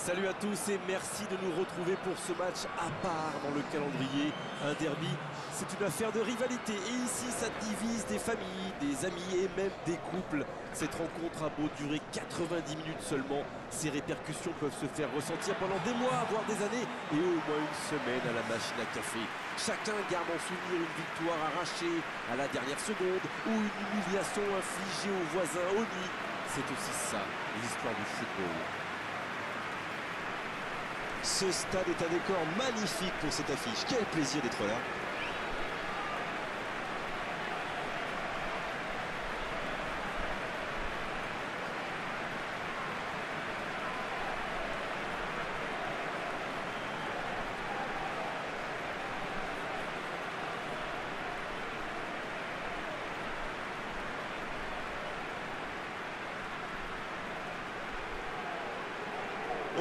Salut à tous et merci de nous retrouver pour ce match à part dans le calendrier. Un derby, c'est une affaire de rivalité et ici ça divise des familles, des amis et même des couples. Cette rencontre a beau durer 90 minutes seulement, ses répercussions peuvent se faire ressentir pendant des mois, voire des années et au moins une semaine à la machine à café. Chacun garde en souvenir une victoire arrachée à la dernière seconde ou une humiliation infligée aux voisins au nid. C'est aussi ça, l'histoire du football. Ce stade est un décor magnifique pour cette affiche. Quel plaisir d'être là.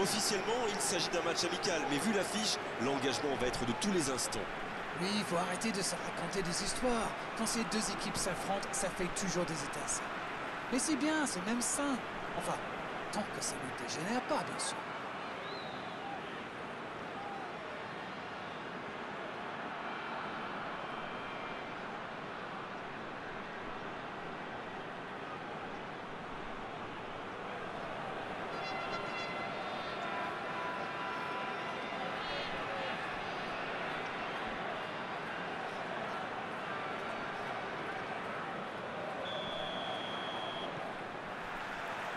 Officiellement, il s'agit d'un match amical, mais vu l'affiche, l'engagement va être de tous les instants. Oui, il faut arrêter de se raconter des histoires. Quand ces deux équipes s'affrontent, ça fait toujours des étincelles. Mais c'est bien, c'est même sain. Enfin, tant que ça ne dégénère pas, bien sûr.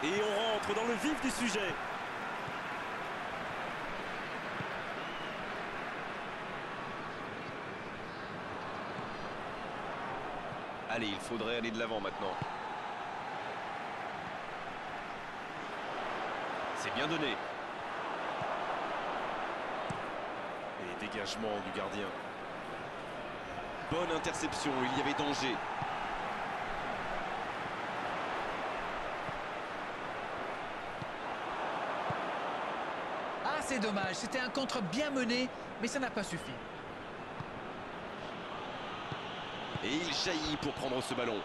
Et on rentre dans le vif du sujet. Allez, il faudrait aller de l'avant maintenant. C'est bien donné. Et dégagement du gardien. Bonne interception, il y avait danger. C'est dommage, c'était un contre bien mené, mais ça n'a pas suffi. Et il jaillit pour prendre ce ballon.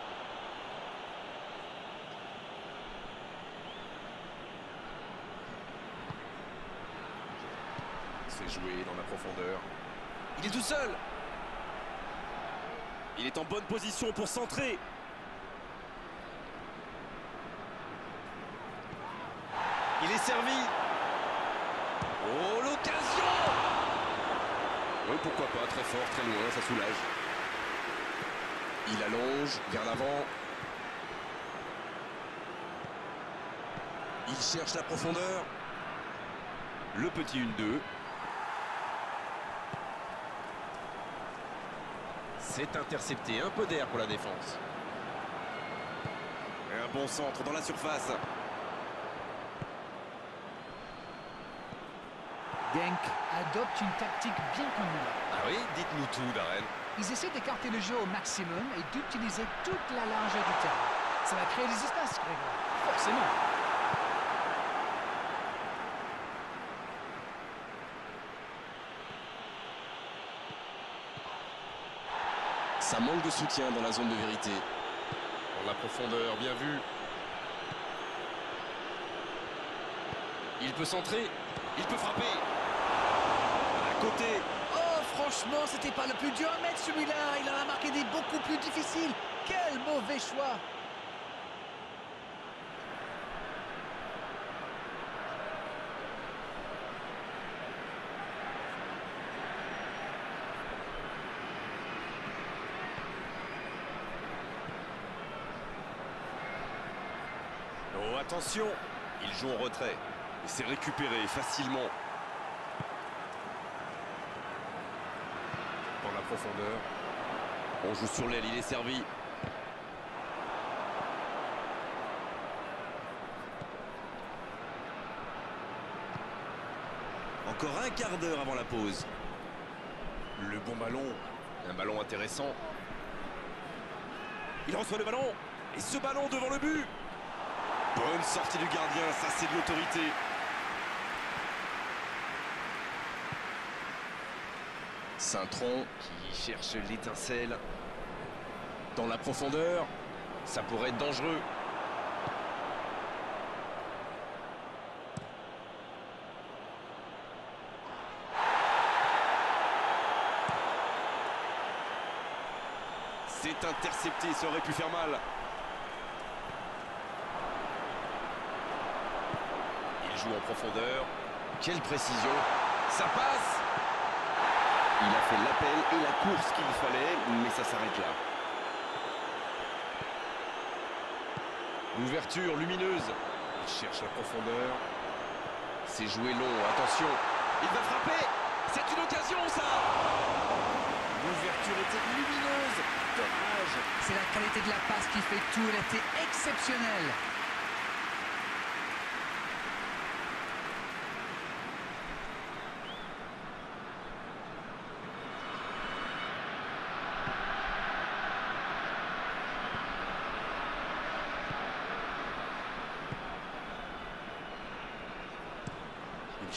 C'est joué dans la profondeur. Il est tout seul Il est en bonne position pour centrer. Il est servi Oh, l'occasion Oui, pourquoi pas, très fort, très loin, ça soulage. Il allonge, vers l'avant. Il cherche la profondeur. Le petit 1-2. C'est intercepté, un peu d'air pour la défense. Et un bon centre dans la surface. Genk adopte une tactique bien connue. Ah oui, dites-nous tout, Darren. Ils essaient d'écarter le jeu au maximum et d'utiliser toute la largeur du terrain. Ça va créer des espaces, Grégoire. Forcément. Ça manque de soutien dans la zone de vérité. Dans la profondeur, bien vu. Il peut centrer, il peut frapper. Côté. Oh, franchement, c'était pas le plus dur à mettre celui-là. Il en a marqué des beaucoup plus difficiles. Quel mauvais choix. Oh, attention Il joue en retrait. Et c'est récupéré facilement. Dans la profondeur. On joue sur l'aile, il est servi. Encore un quart d'heure avant la pause. Le bon ballon. Un ballon intéressant. Il reçoit le ballon. Et ce ballon devant le but. Bonne sortie du gardien, ça c'est de l'autorité. Saintron qui cherche l'étincelle dans la profondeur. Ça pourrait être dangereux. C'est intercepté, ça aurait pu faire mal. Il joue en profondeur. Quelle précision. Ça passe il a fait l'appel et la course qu'il fallait, mais ça s'arrête là. L'ouverture lumineuse. Il cherche la profondeur. C'est joué long, attention. Il va frapper C'est une occasion ça L'ouverture était lumineuse. Dommage. C'est la qualité de la passe qui fait tout. Elle était exceptionnelle.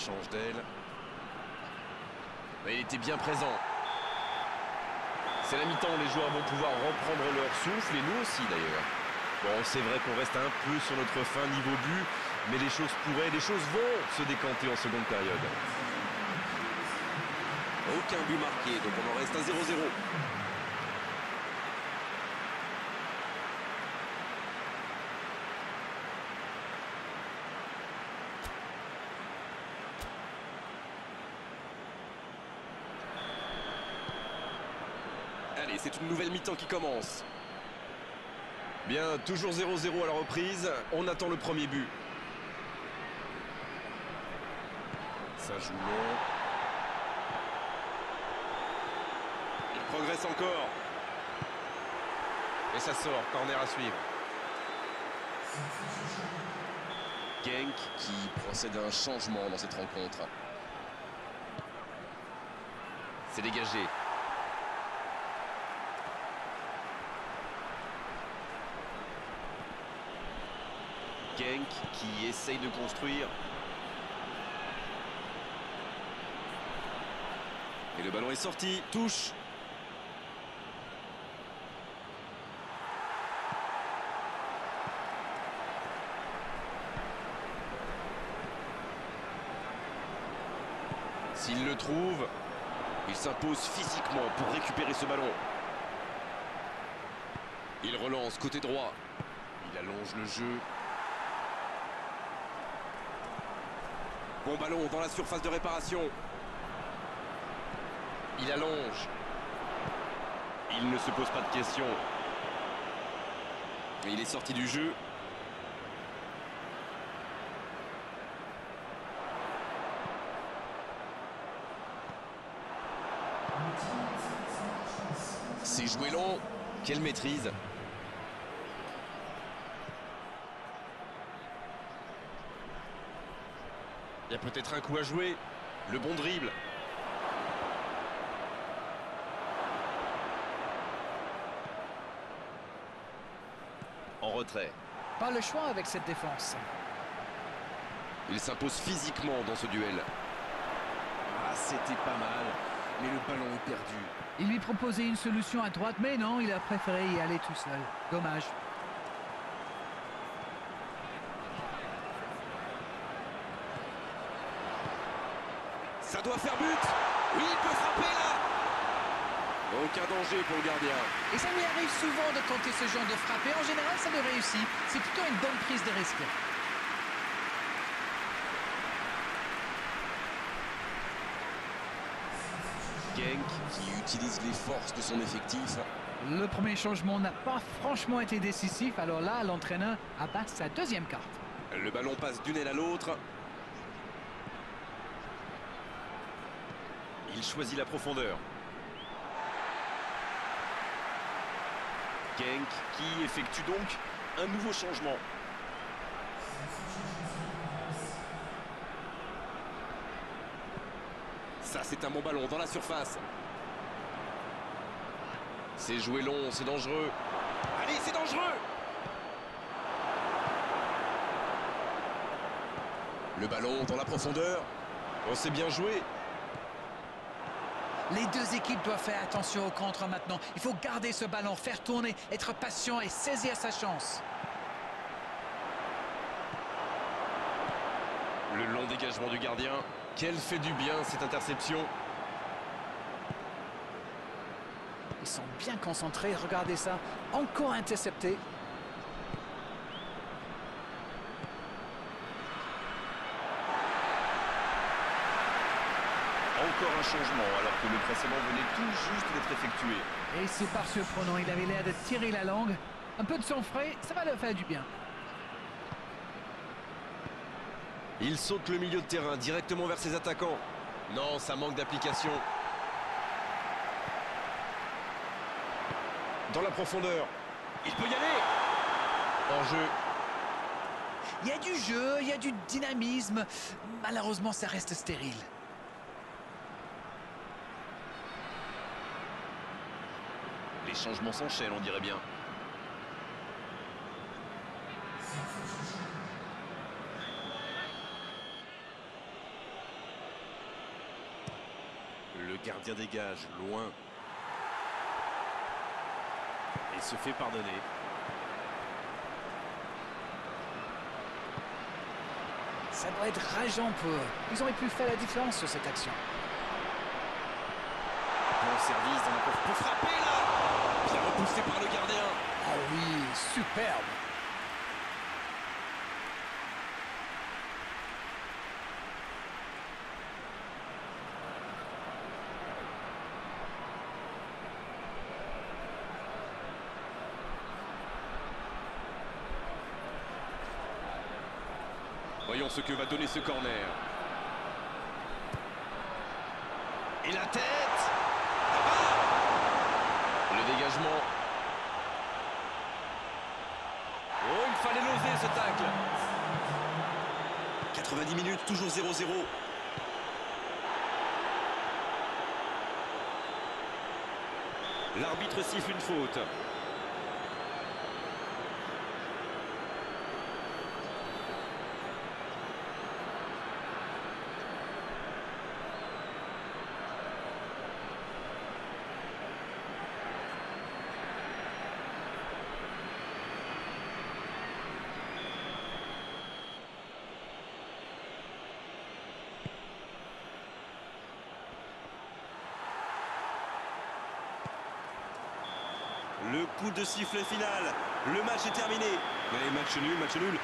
Change d'aile. Il était bien présent. C'est la mi-temps, les joueurs vont pouvoir reprendre leur souffle, et nous aussi d'ailleurs. Bon, c'est vrai qu'on reste un peu sur notre fin niveau but, mais les choses pourraient, les choses vont se décanter en seconde période. Aucun but marqué, donc on en reste à 0-0. Allez, une nouvelle mi-temps qui commence. Bien, toujours 0-0 à la reprise, on attend le premier but. Ça joue long. Il progresse encore. Et ça sort, corner à suivre. Genk qui procède à un changement dans cette rencontre. C'est dégagé. Qui essaye de construire. Et le ballon est sorti. Touche. S'il le trouve, Il s'impose physiquement pour récupérer ce ballon. Il relance côté droit. il allonge le jeu. Bon ballon dans la surface de réparation. Il allonge. Il ne se pose pas de questions. Il est sorti du jeu. C'est joué long. Quelle maîtrise. Il y a peut-être un coup à jouer. Le bon dribble. En retrait. Pas le choix avec cette défense. Il s'impose physiquement dans ce duel. Ah, c'était pas mal. Mais le ballon est perdu. Il lui proposait une solution à droite, mais non, il a préféré y aller tout seul. Dommage. Doit faire but. Oui, il peut frapper là. Aucun danger pour le gardien. Et ça lui arrive souvent de tenter ce genre de frappe. Et en général, ça le réussit. C'est plutôt une bonne prise de risque. Genk qui utilise les forces de son effectif. Le premier changement n'a pas franchement été décisif. Alors là, l'entraîneur abat sa deuxième carte. Le ballon passe d'une aile à l'autre. Il choisit la profondeur. Genk qui effectue donc un nouveau changement. Ça, c'est un bon ballon dans la surface. C'est joué long, c'est dangereux. Allez, c'est dangereux. Le ballon dans la profondeur. Oh, c'est bien joué. Les deux équipes doivent faire attention au contre maintenant. Il faut garder ce ballon, faire tourner, être patient et saisir sa chance. Le long dégagement du gardien. Quel fait du bien cette interception. Ils sont bien concentrés, regardez ça. Encore intercepté. Encore un changement alors que le précédent venait tout juste d'être effectué. Et c'est par surprenant, il avait l'air de tirer la langue. Un peu de sang frais, ça va le faire du bien. Il saute le milieu de terrain directement vers ses attaquants. Non, ça manque d'application. Dans la profondeur. Il peut y aller En jeu. Il y a du jeu, il y a du dynamisme. Malheureusement, ça reste stérile. Les changements s'enchaînent, on dirait bien. Le gardien dégage, loin. Et se fait pardonner. Ça doit être rageant pour eux. Ils auraient pu faire la différence sur cette action. Bon service la porte pour frapper là Bien repoussé par le gardien. Ah oui, superbe. Voyons ce que va donner ce corner. Et la tête dégagement. Oh, il fallait l'oser ce tacle 90 minutes, toujours 0-0. L'arbitre siffle une faute. Le coup de sifflet final. Le match est terminé. Ouais, match nul, match nul.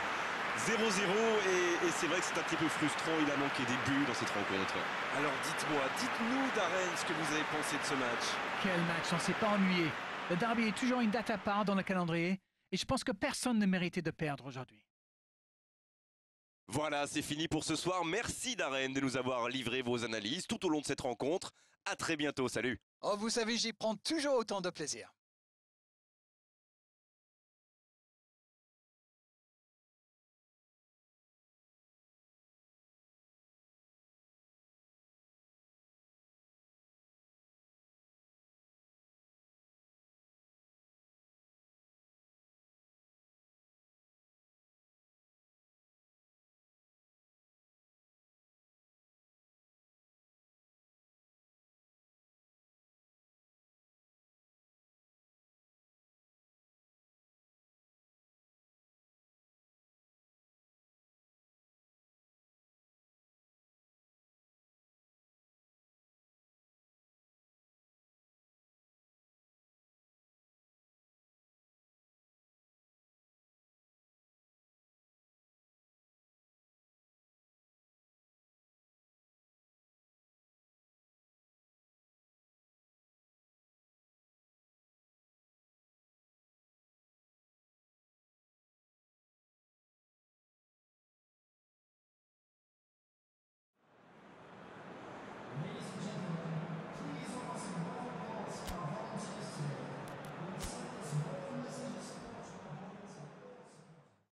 0-0 et, et c'est vrai que c'est un petit peu frustrant. Il a manqué des buts dans cette rencontre. Alors dites-moi, dites-nous Darren ce que vous avez pensé de ce match. Quel match, on s'est pas ennuyé. Le derby est toujours une date à part dans le calendrier et je pense que personne ne méritait de perdre aujourd'hui. Voilà, c'est fini pour ce soir. Merci Darren de nous avoir livré vos analyses tout au long de cette rencontre. À très bientôt, salut. Oh, vous savez, j'y prends toujours autant de plaisir.